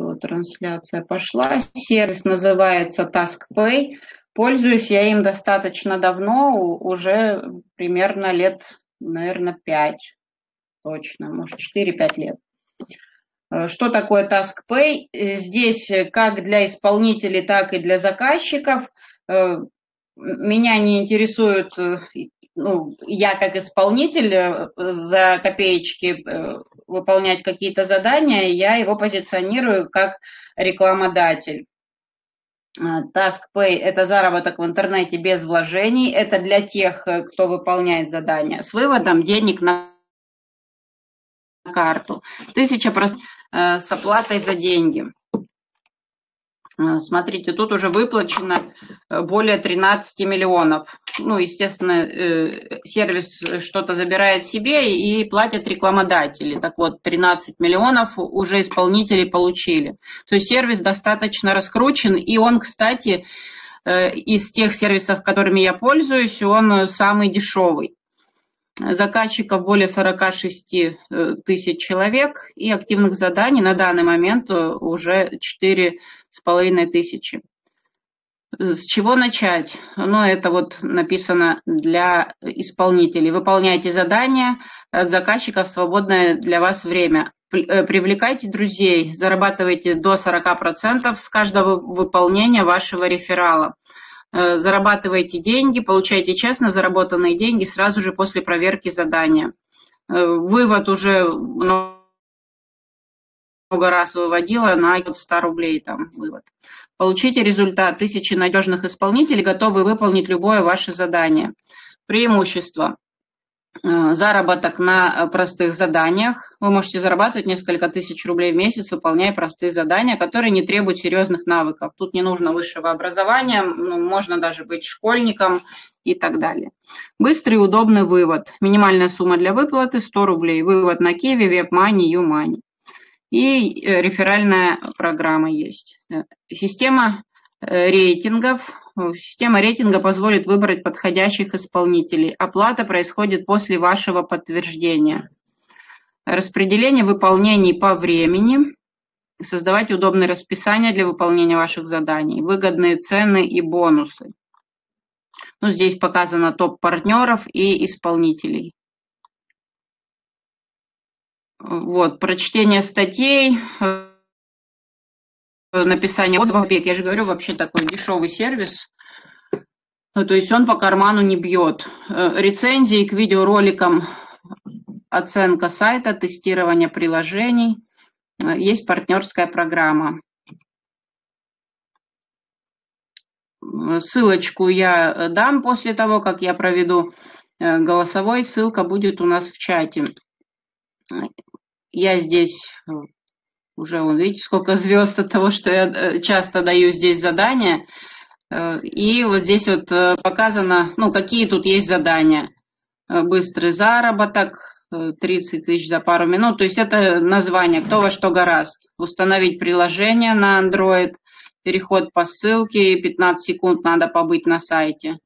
Все, трансляция пошла. Сервис называется TaskPay. Пользуюсь я им достаточно давно, уже примерно лет, наверное, 5 точно, может, 4-5 лет. Э, что такое TaskPay? Здесь как для исполнителей, так и для заказчиков. Э, меня не интересует, э, ну, я как исполнитель за копеечки выполнять какие-то задания, я его позиционирую как рекламодатель. TaskPay – это заработок в интернете без вложений, это для тех, кто выполняет задания с выводом денег на карту. Тысяча просто э, с оплатой за деньги. Э, смотрите, тут уже выплачено э, более 13 миллионов. Ну, естественно, сервис что-то забирает себе и платят рекламодатели. Так вот, 13 миллионов уже исполнители получили. То есть сервис достаточно раскручен, и он, кстати, из тех сервисов, которыми я пользуюсь, он самый дешевый заказчиков более 46 э, тысяч человек и активных заданий на данный момент э, уже 4,5 тысячи. С чего начать? Ну, это вот написано для исполнителей. Выполняйте задания от заказчиков свободное для вас время. Э, привлекайте друзей, зарабатывайте до 40% с каждого выполнения вашего реферала. Э, зарабатываете деньги, получаете честно заработанные деньги сразу же после проверки задания. Э, вывод уже много раз выводила на 100 рублей там вывод. Получите результат. Тысячи надежных исполнителей готовы выполнить любое ваше задание. Преимущество. Э, заработок на э, простых заданиях. Вы можете зарабатывать несколько тысяч рублей в месяц, выполняя простые задания, которые не требуют серьезных навыков. Тут не нужно высшего образования, ну, можно даже быть школьником и так далее. Быстрый и удобный вывод. Минимальная сумма для выплаты 100 рублей. Вывод на Киви, WebMoney, YouMoney. И э, реферальная программа есть. Система рейтингов Система рейтинга позволит выбрать подходящих исполнителей. Оплата происходит после вашего подтверждения. Распределение выполнений по времени. Создавать удобное расписание для выполнения ваших заданий. Выгодные цены и бонусы. Ну, здесь показано топ партнеров и исполнителей. Вот, прочтение статей, написание отзывов. Я же говорю, вообще такой дешевый сервис. Ну, то есть он по карману не бьет. Э, рецензии к видеороликам, оценка сайта, тестирование приложений. Э, есть партнерская программа. Ссылочку я дам после того, как я проведу э, голосовой. Ссылка будет у нас в чате. Я здесь уже, вон, видите, сколько звезд от того, что я э, часто даю здесь задания. Э, и вот здесь вот э, показано, ну, какие тут есть задания. Быстрый заработок, 30 тысяч за пару минут. То есть это название, кто во что гораст. Установить приложение на Android, переход по ссылке, 15 секунд надо побыть на сайте.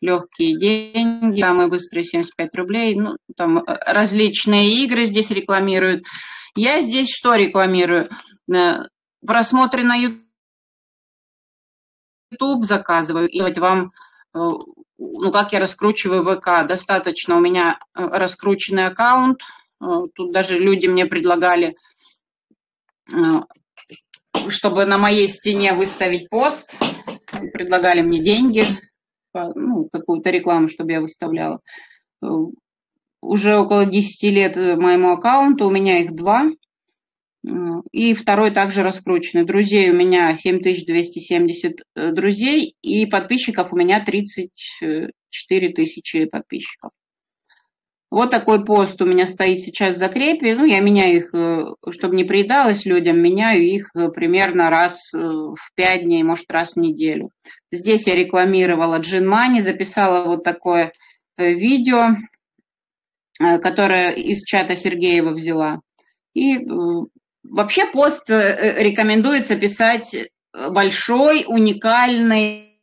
Легкие деньги, самые быстрые 75 рублей. Ну, там различные игры здесь рекламируют. Я здесь что рекламирую? Э, просмотры на YouTube заказываю, и вам, э, ну, как я раскручиваю ВК, достаточно у меня э, раскрученный аккаунт, тут даже люди мне предлагали, чтобы на моей стене выставить пост, предлагали мне деньги, ну, какую-то рекламу, чтобы я выставляла уже около 10 лет э, моему аккаунту, у меня их два, э, и второй также раскрученный. Друзей у меня 7270 э, друзей, и подписчиков у меня 34 тысячи подписчиков. Вот такой пост у меня стоит сейчас в закрепе. Ну, я меняю их, чтобы не приедалось людям, меняю их примерно раз в 5 дней, может, раз в неделю. Здесь я рекламировала Джин Money, записала вот такое видео Э, которая из чата Сергеева взяла. И э, вообще пост э, рекомендуется писать большой, уникальный,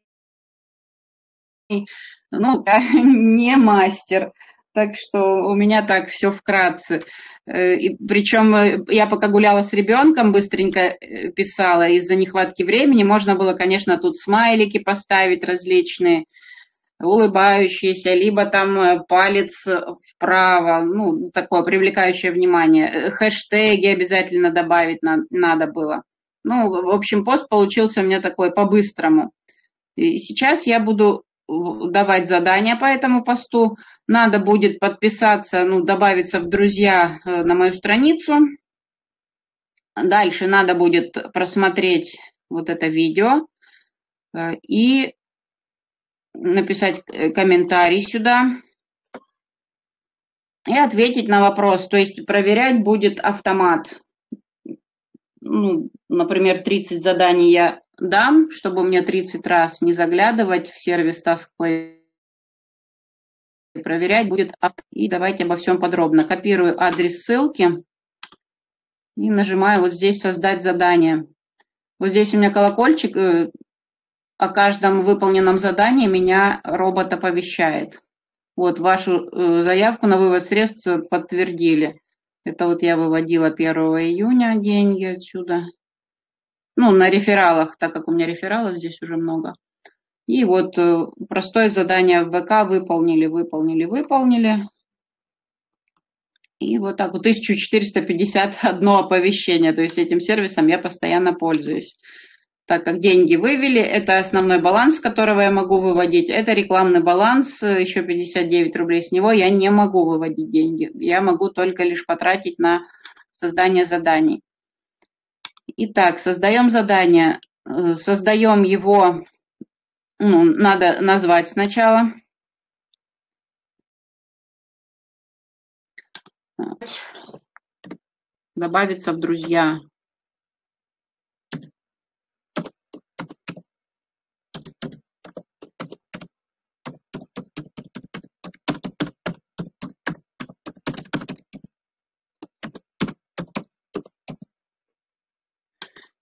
ну, не мастер. Так что у меня так все вкратце. Э, и причем э, я пока гуляла с ребенком, быстренько э, писала из-за нехватки времени. Можно было, конечно, тут смайлики поставить различные, улыбающиеся, либо там палец вправо, ну, такое привлекающее внимание. Хэштеги обязательно добавить надо было. Ну, в общем, пост получился у меня такой по-быстрому. И сейчас я буду давать задания по этому посту. Надо будет подписаться, ну, добавиться в друзья э, на мою страницу. Дальше надо будет просмотреть вот это видео э, и написать э, комментарий сюда и ответить на вопрос. То есть проверять будет автомат. Ну, например, 30 заданий я дам, чтобы мне 30 раз не заглядывать в сервис TaskPlay, проверять будет. И давайте обо всем подробно. Копирую адрес ссылки и нажимаю вот здесь «Создать задание». Вот здесь у меня колокольчик, э, о каждом выполненном задании меня робот оповещает. Вот вашу э, заявку на вывод средств подтвердили. Это вот я выводила 1 июня деньги отсюда ну, на рефералах, так как у меня рефералов здесь уже много. И вот э, простое задание в ВК выполнили, выполнили, выполнили. И вот так вот 1451 оповещение, то есть этим сервисом я постоянно пользуюсь. Так как деньги вывели, это основной баланс, которого я могу выводить. Это рекламный баланс, еще 59 рублей с него я не могу выводить деньги. Я могу только лишь потратить на создание заданий. Итак, создаем задание. Э, создаем его, ну, надо назвать сначала. Добавиться в друзья.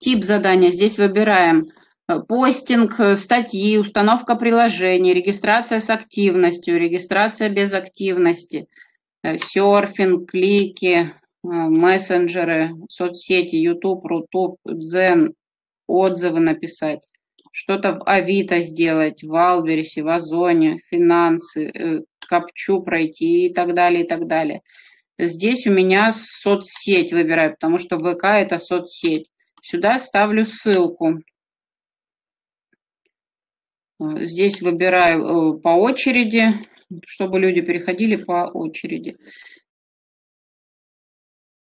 Тип задания здесь выбираем э, постинг, э, статьи, установка приложений, регистрация с активностью, регистрация без активности, э, серфинг, клики, мессенджеры, соцсети, YouTube, Рутуб, Дзен, отзывы написать, что-то в Авито сделать, в Албересе, в Озоне, финансы, капчу пройти и так далее, и так далее. Здесь у меня соцсеть выбираю, потому что ВК это соцсеть. Сюда ставлю ссылку. Здесь выбираю э, по очереди, чтобы люди переходили по очереди.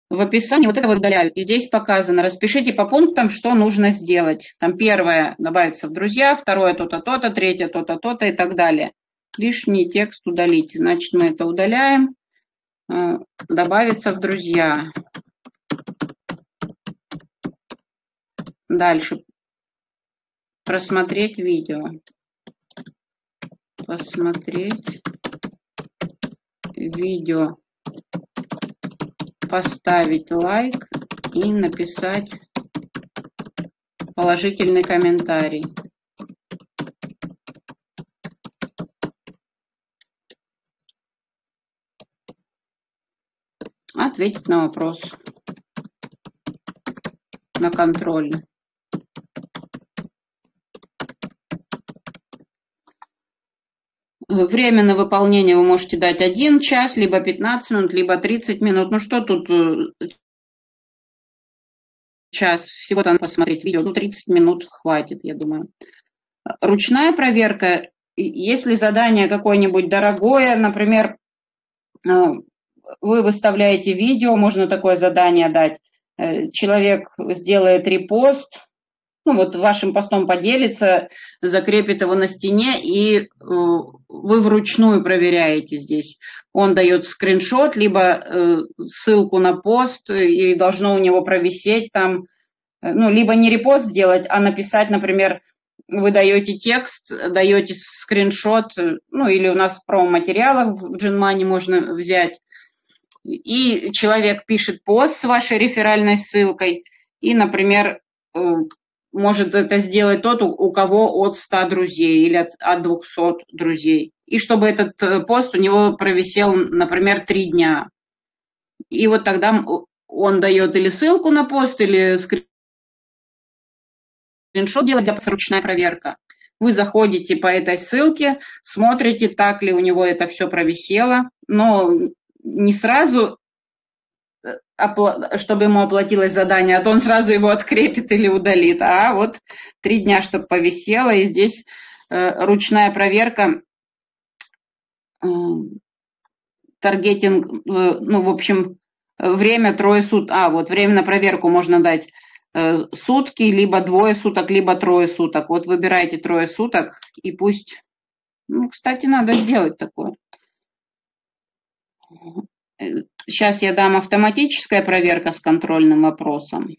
В описании вот это выдаляю. И здесь показано, распишите по пунктам, что нужно сделать. Там первое добавится в друзья, второе то-то, то-то, третье то-то, то-то и так далее. Лишний текст удалить. Значит, мы это удаляем. Э, добавится в друзья. Дальше. Просмотреть видео. Посмотреть видео. Поставить лайк и написать положительный комментарий. Ответить на вопрос. На контрольный. Время на выполнение вы можете дать 1 час, либо 15 минут, либо 30 минут. Ну что тут э, час, всего-то посмотреть видео, ну 30 минут хватит, я думаю. Ручная проверка, если задание какое-нибудь дорогое, например, э, вы выставляете видео, можно такое задание дать, э, человек сделает репост, ну вот вашим постом поделится, закрепит его на стене, и э, вы вручную проверяете здесь. Он дает скриншот, либо э, ссылку на пост, и должно у него провисеть там, э, ну, либо не репост сделать, а написать, например, вы даете текст, даете скриншот, ну, или у нас в промо-материалах в Gенmoney можно взять, и человек пишет пост с вашей реферальной ссылкой, и, например, может это сделать тот, у кого от 100 друзей или от, от 200 друзей. и чтобы этот э, пост у него провисел, например, три дня. И вот тогда он дает или ссылку на пост, или скриншот делать, ручная проверка. Вы заходите по этой ссылке, смотрите, так ли у него это все провисело, но не сразу, чтобы ему оплатилось задание, а то он сразу его открепит или удалит, а вот три дня, чтобы повисело, и здесь э, ручная проверка, э, таргетинг, ну, в общем, время трое суток, а, вот время на проверку можно дать Э, сутки, либо двое суток, либо трое суток. Вот выбирайте трое суток, и пусть... Ну, кстати, надо сделать такое. Сейчас я дам автоматическая проверка с контрольным вопросом.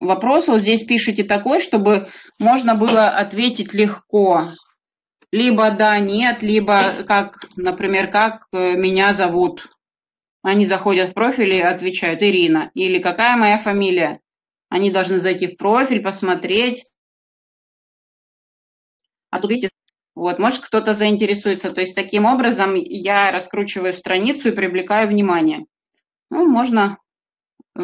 Вопрос вот здесь пишите такой, чтобы можно было ответить легко. Либо да, нет, либо как, например, как э, меня зовут. Они заходят в профиль и отвечают Ирина. Или какая моя фамилия. Они должны зайти в профиль, посмотреть. А тут, видите, вот, может, кто-то заинтересуется. То есть, таким образом я раскручиваю страницу и привлекаю внимание. Ну, можно... Э,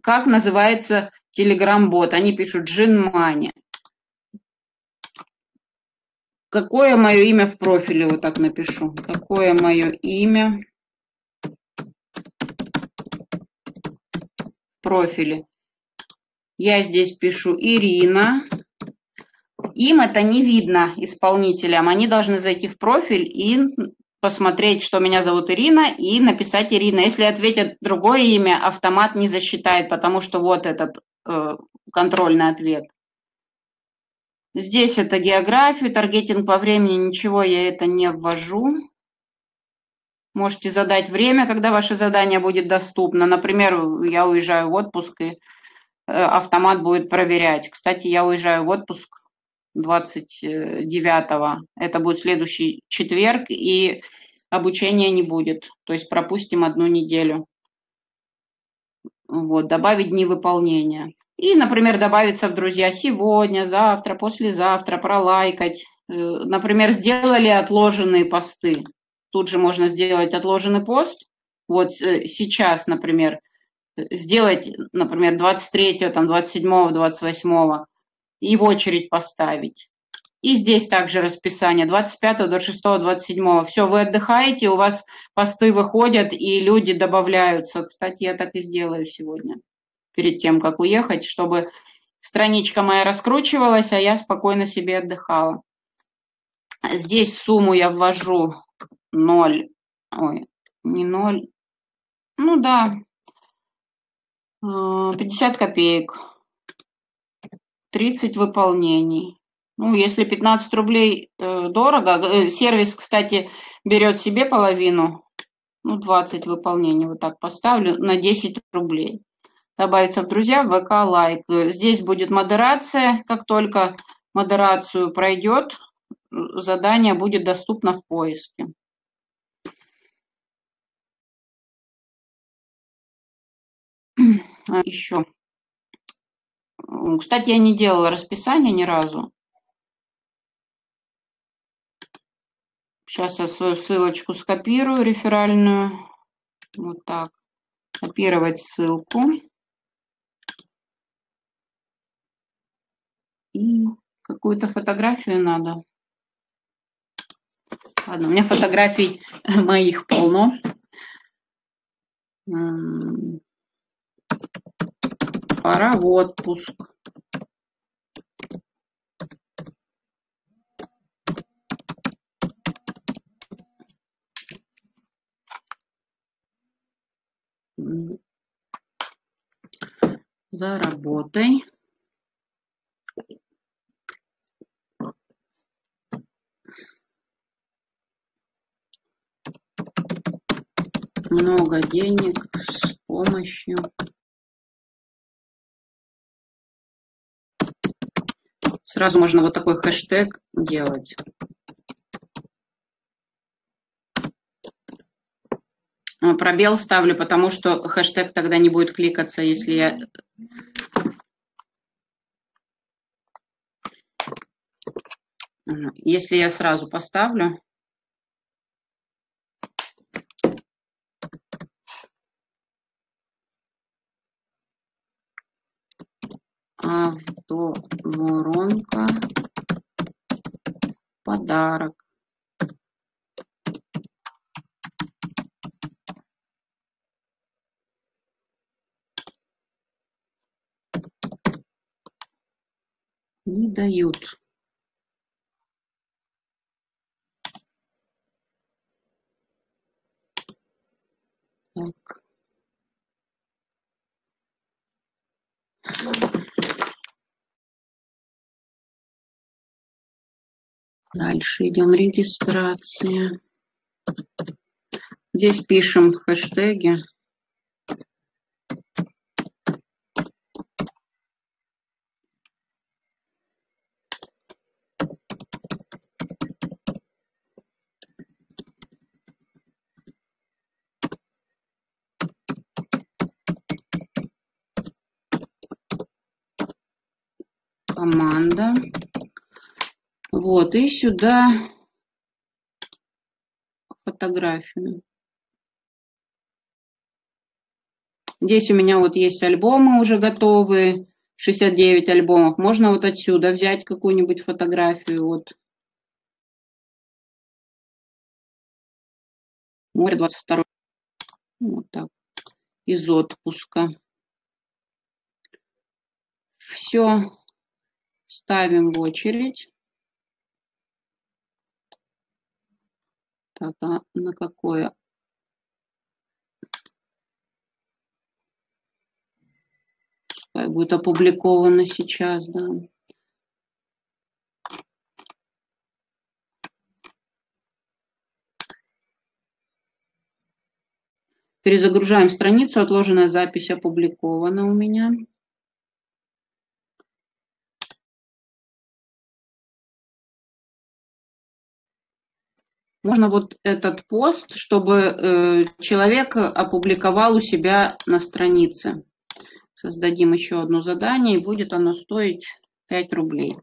как называется Telegram-бот? Они пишут Джинмани. Какое мое имя в профиле? Вот так напишу. Какое мое имя в профиле? Я здесь пишу Ирина. Им это не видно, исполнителям. Они должны зайти в профиль и посмотреть, что меня зовут Ирина, и написать Ирина. Если ответят другое имя, автомат не засчитает, потому что вот этот э, контрольный ответ. Здесь это география, таргетинг по времени, ничего я это не ввожу. Можете задать время, когда ваше задание будет доступно. Например, я уезжаю в отпуск и Э, автомат будет проверять. Кстати, я уезжаю в отпуск 29-го. Это будет следующий четверг, и обучения не будет. То есть пропустим одну неделю. Вот, добавить дни выполнения. И, например, добавиться в друзья сегодня, завтра, послезавтра, пролайкать. Э, например, сделали отложенные посты. Тут же можно сделать отложенный пост. Вот э, сейчас, например, сделать, например, 23, там, 27, 28 и в очередь поставить. И здесь также расписание 25, 26, 27. Все, вы отдыхаете, у вас посты выходят, и люди добавляются. Кстати, я так и сделаю сегодня, перед тем, как уехать, чтобы страничка моя раскручивалась, а я спокойно себе отдыхала. Здесь сумму я ввожу 0, ой, не 0, ну да, 50 копеек. 30 выполнений. Ну, если 15 рублей э, дорого, э, сервис, кстати, берет себе половину, ну, 20 выполнений, вот так поставлю, на 10 рублей. Добавиться в друзья, в ВК лайк. Здесь будет модерация, как только модерацию пройдет, задание будет доступно в поиске. Еще. Кстати, я не делала расписание ни разу. Сейчас я свою ссылочку скопирую, реферальную. Вот так. Копировать ссылку. И какую-то фотографию надо. Ладно, у меня фотографий моих полно. Пора в отпуск. За работой. Много денег с помощью Сразу можно вот такой хэштег делать. А, пробел ставлю, потому что хэштег тогда не будет кликаться, если я... Если я сразу поставлю, Автоворонка. Подарок. Не дают. Так. Дальше идем регистрация. Здесь пишем хэштеги. команда. Вот, и сюда фотографию. Здесь у меня вот есть альбомы уже готовые, 69 альбомов. Можно вот отсюда взять какую-нибудь фотографию. Вот. Море 22. Вот так. Из отпуска. Все. Ставим в очередь. Так, а на какое? Будет опубликовано сейчас, да. Перезагружаем страницу, отложенная запись опубликована у меня. Можно вот этот пост, чтобы э, человек опубликовал у себя на странице. Создадим еще одно задание, и будет оно стоить 5 рублей.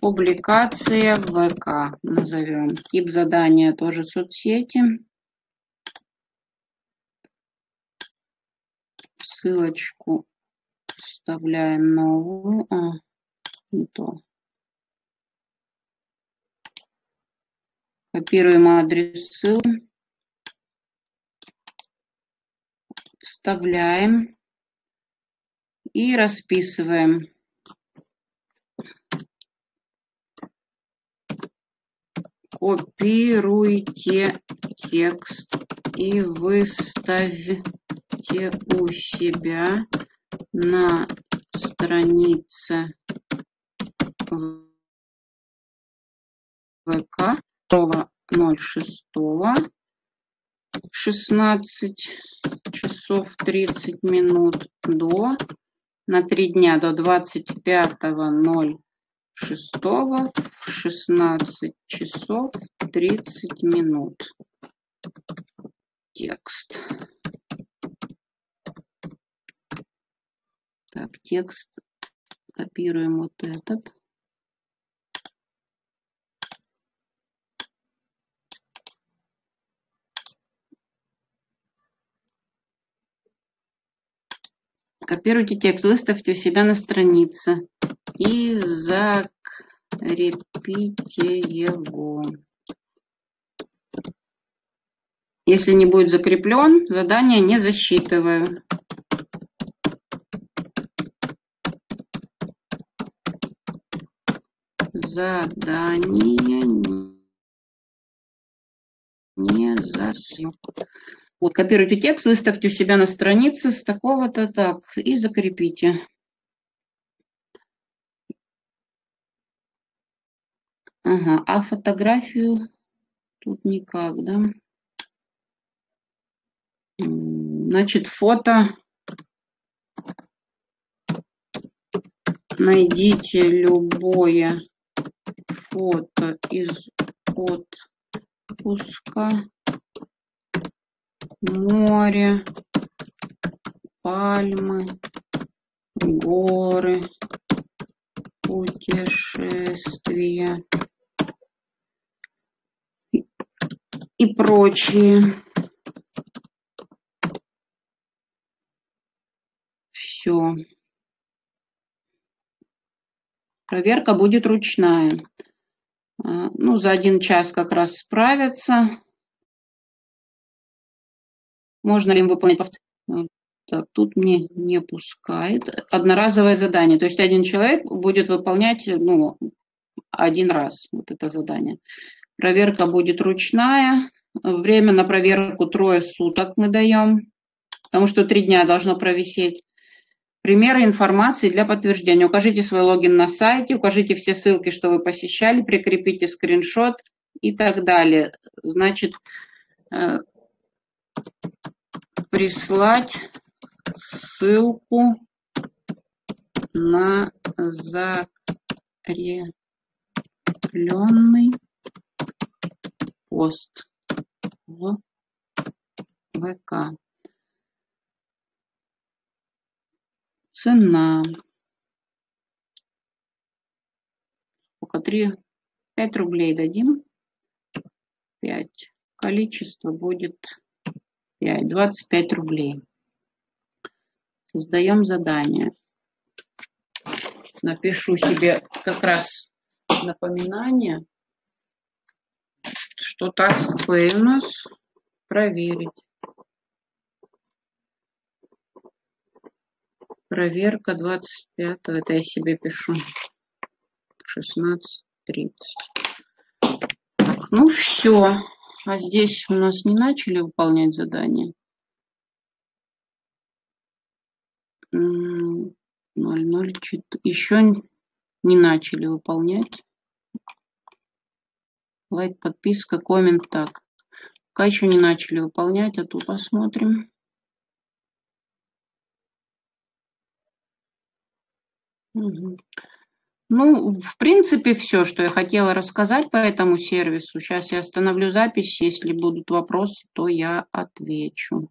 Публикация в ВК назовем. Тип задания тоже соцсети. Ссылочку вставляем новую. А, не то. Копируем адрес ссылки. Вставляем и расписываем. Копируйте текст и выставьте у себя на странице ВК 06 16 часов 30 минут до. На три дня до 25 06 в 16 часов 30 минут. Текст. Так текст. Копируем вот этот Копируйте текст, выставьте у себя на странице и закрепите его. Если не будет закреплен, задание не засчитываю. Задание не засчитываю. Вот, копируйте текст, выставьте у себя на странице с такого-то так и закрепите. Ага, а фотографию тут никак, да? Значит, фото. Найдите любое фото из отпуска море, пальмы, горы, путешествия и прочие. все. Проверка будет ручная. А, ну, за один час как раз справятся. Можно ли им выполнять так, тут мне не пускает. Одноразовое задание. То есть один человек будет выполнять ну, один раз вот это задание. Проверка будет ручная. Время на проверку трое суток мы даем, потому что три дня должно провисеть. Примеры информации для подтверждения. Укажите свой логин на сайте, укажите все ссылки, что вы посещали, прикрепите скриншот и так далее. Значит, э, прислать ссылку на закрепленный пост в ВК. Цена. Сколько? 3, 5 рублей дадим. 5. Количество будет 5, 25 рублей. Создаем задание. Напишу себе как раз напоминание, что task у нас проверить. Проверка 25, это я себе пишу. 16.30. Ну все. А здесь у нас не начали выполнять задание. 004. Еще не начали выполнять. Лайк, подписка, коммент. Так. Пока еще не начали выполнять, а тут посмотрим. Угу. Ну, в принципе, все, что я хотела рассказать по этому сервису. Сейчас я остановлю запись. Если будут вопросы, то я отвечу.